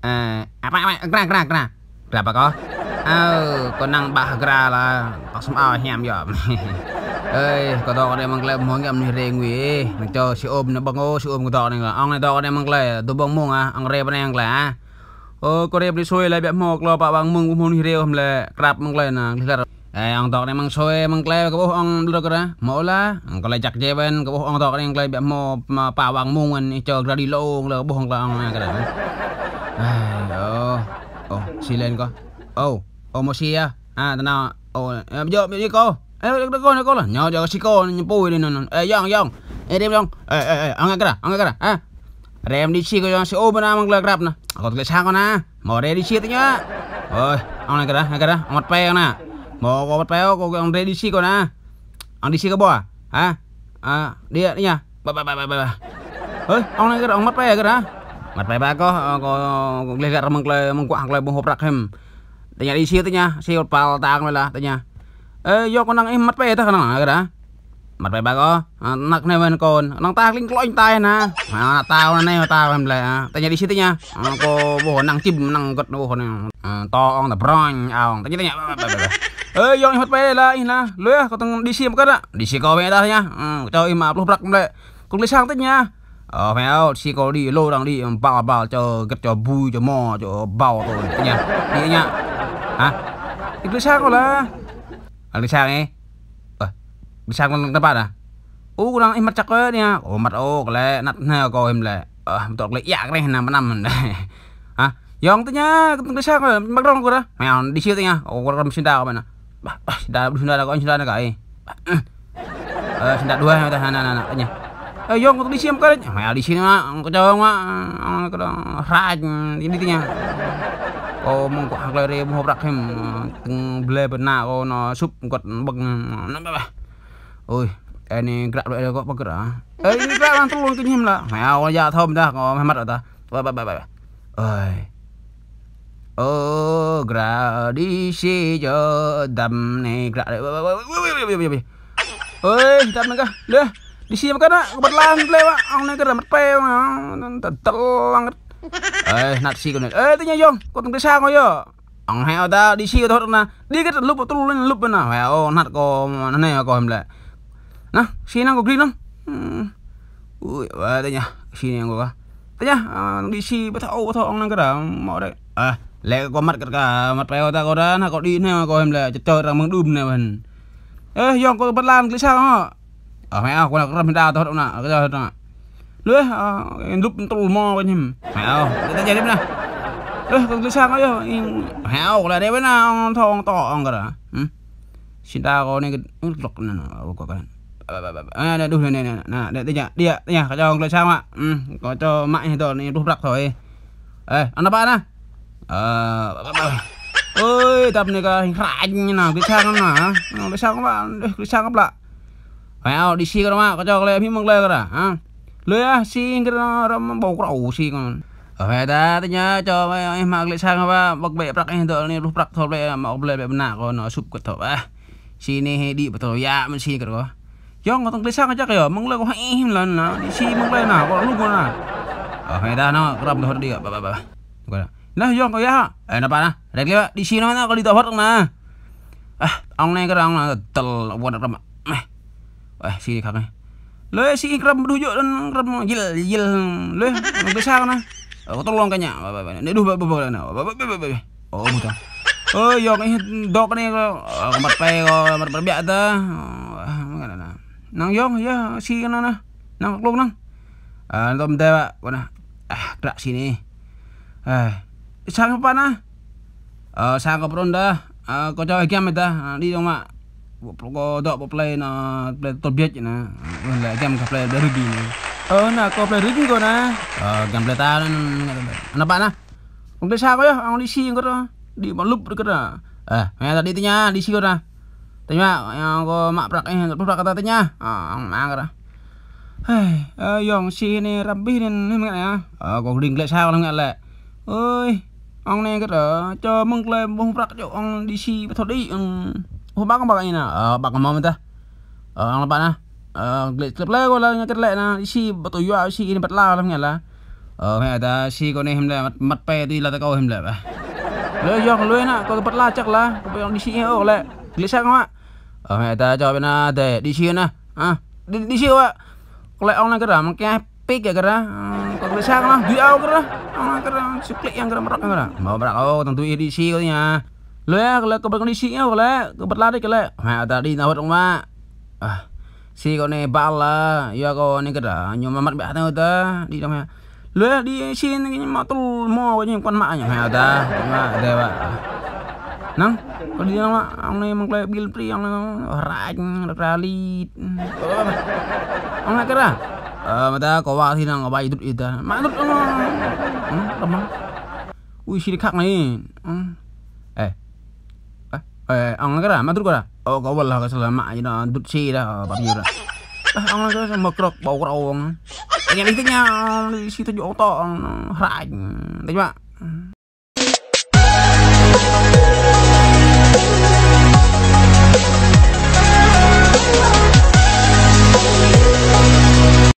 à à bạn bạn gra gra gra gra bà có ờ con năng bà gra là có sắm ao hẻm giờ ơi có to đây mang lại mong ngậm này rèn nguy mình cho si ôm nó bằng ô si ôm có to này ông này to đây mang lại tôi bằng mông à ông rèn bên anh là ờ có rèn đi xuôi lại bẹp mọc lo bà bằng mông cũng không rèn hôm lệ grab mang lại nè thì là អេអងតកនេះមកជួយមកក្លែកបោះអងលកណាម៉ូឡាអងក្លែចាក់ជេវិញកបោះអងតកនេះក្លែបែបមកប៉ាវងមុងអីចោក្រាឌីឡូងលកបោះអងក្លែអងណាក្លែ ô Ồ xì lên coi. Ồ Ồ, một xì à. À tao nào Ồ bây giờ bây giờ cô. Ê, đứa con cô là nhỏ giờ xì cô bùi đi nè ê dong dong ê đem dong ê ê ê, ăn ngay cái đó ăn ngay cái đó à. Rèm đi xì cô xì ô bên nào mang lơ grab nè. Còn cái sao con à? Mở đây đi xì tí nhá. Ôi, ăn ngay cái đó ăn cái đó ăn mặt pe nè à. mở có mặt pe cô ăn đây đi xì con à. Ăn đi xì cái bò à? À đi đi nha Bà bà bà bà bà ơi Ăn ngay cái đó Ăn mặt pe cái đó mặt bài ba có ờ, có lê lihat mong kle mong kuang kle bung hoprak hem tanya di situ nya si pal tang tại nhà eh do con năng em mặt bài ta khana cái đó mặt bài ba có ờ, nặc này bên con. Năng ta linh loi tay nè. À tao này tao em lại đi di tới nya ờ, có bộ năng chim năng gật bộ hồn to on the brown ao. Nhà tanya do em mặt bài là in là lưới, có từng đi sim cái đó đi sim có về ta nha. Ừ, cho em mà hoprak lại cũng lấy sang tới nha ờ phải không? Chỉ có đi lô đang đi bảo bảo cho gặp cho bùi cho mò, cho bảo rồi nha đi nha hả? Đi sang rồi là? À đi sang ấy? Ờ à? đi sang con các bạn à? U đang em mặt chắc quá nha ô mặt ô cái lẽ nát nè, coi em lẽ ờ tôi lấy dạ cái này nằm nằm mình đây hả? Yong tới nhá đi sang rồi, bắt đầu rồi đó. Mèo đi siêu tới nha. Ồ con xin đào bạn nè xin đào xin đào có anh xin đào này cái ờ xin đào đuôi ta nè nè nè nha eh yo untuk disiam kan ya di sini mah kejauh mah kada raj ini tinya oh mong ko haglare mo hobrak hem teng ble bena ko no sup got beng na ba ôi ini gerak dulu kok bergerak eh ini gerak lang tulung ke him lah ya oh ya thom dah ko Muhammad ta. Ba ba ba ba ôi. Oh gerak si jo dam ne gerak ôi dam đi xem cái đó bật kan lên á. Ông này cái là mất pe mà tật tật telang eh nạt xì con eh vô yong kau cái sao kau yo ang heo ta đi siêu thôi nè. Đi cái lúc tôi lên lúc bên nào. Heo nat ko nó này có ừ. em lại nè xì năng có green lắm. Ui vậy xì si nang ko tanya à, đi xì bắt thâu bắt thâu ông này cái đó mỏ đấy. À lẽ có mặt cả, mặt peo ta có đó. Nó có đi nè có em lại chờ ra mừng đùm này mình eh vô có bật lan cái sao hả ở mẹ con là con ra đào đâu nè cái giờ nè lưới lúc tôi mò bên nhầm mẹ không để ta chạy đi nè lưới con lưới sang ấy mẹ không là đây bên nào thong to ông cả đó xin ta có nên cái lọc nè có cái à đây đúng này nè nè để đây nhà đi ạ đây nhà cái cho lưới sang ạ có cho mạnh thì tôi nên rút rạc thôi ê ăn nó ba nè ơi tập này cái hình như nào cái sang nó nè cái sang các bạn cái sang các bạn phải không đi xi cái đó có cho cái phim măng lê cái đó à lưới á xi cái đó bầu cái đầu xi con ở về ta tôi nhớ cho em mặc lại sang ba bậc bệ bạc anh tôi này lúc bạc thôi bệ mà ông bệ bệ nạ con nó sụp cái thổ à xi này đi bắt đầu ya mình xi cái đó cho nó tăng tới sang chắc rồi măng lê có hay lần nó đi xi măng lê nào có lúc con à ở về ta nó rầm thôi đi bà bà bà nó do có ya ờ nó bà nè đẹp kia đi xi nó nó có đi tàu hết không nè à ông này cái ông là tờ quần rầm Wah, sini kakak. Lo eh, si Ikram berdujuk dan Ikram jil jil lo besar nah. Aku tolong kanya. Ini bapak bapak nah. Bapak bapak bapak. Oh buta. Oh iya, yo ini dok nih eh, ko kemat pai ko kemat perbiak ta. Mana nah. Nang yong ya si kana nah. Nang klung nang. Ah tom teh mana. Ah kerak sini. eh sang apa nah? Eh sang ke peronda. Ah kau cawek kiam ta. Di dong mak. Mà có dok play na play tobiat na la game ka play dari di oh na ko play ring ko na uh, game play ta na ba na ông đi sao có ông đi xi có đi một lúc cái đó. À mẹ tadi tanya đi xi có ra. Tanya yang có mak prak eh prak kata tanya ah ông mang ra hey yong xi này rabbi này nghe nè ờ còn ring lại sao nghe lại? Ơi ông này cái đó cho mừng lên bông prak cho ông đi xi thôi đi oh bakang bakang ina ah bang mau mentah ah lapa na, ah glitch klip lah kalau nyatir lah na. Isi batu juga Isi ini betul lah lamnya lah Oh, kayak ta. si ko nih himlah mat mat pay itu ilah kau himle ba. lo yong lo enak kau dapat lacak lah kau yang di sini le. lah glitch aku Oh, ah ta. ada jawabnya ada di sini na. ah di di sini wak kalau orang negara makanya pik ya kira kalau bisa kan dia aku kira orang kira suklik yang kira merok kira mau berak kau tentu edisi kau nya lek lek kebat kondisinya lek kebat lari ke lek tadi nawat rumah ah si kau bala ya kau nih kira nyom mamat bah tahu ta di rumah lek di sini mau tuh mau aja kan maknya nah ta mak deh nang kau di rumah ang nih mengklaim bil pri ang rajin ralit ang nih kira mata kau wah sih nang kau hidup itu manut ang lemah Wih, sirik. Eh, ang kara matur kara oh kau wallah ka selama ina dut si dah papira ah ang sama krok bau kara ong yang lihatnya si tujuh oto rajin terima Thank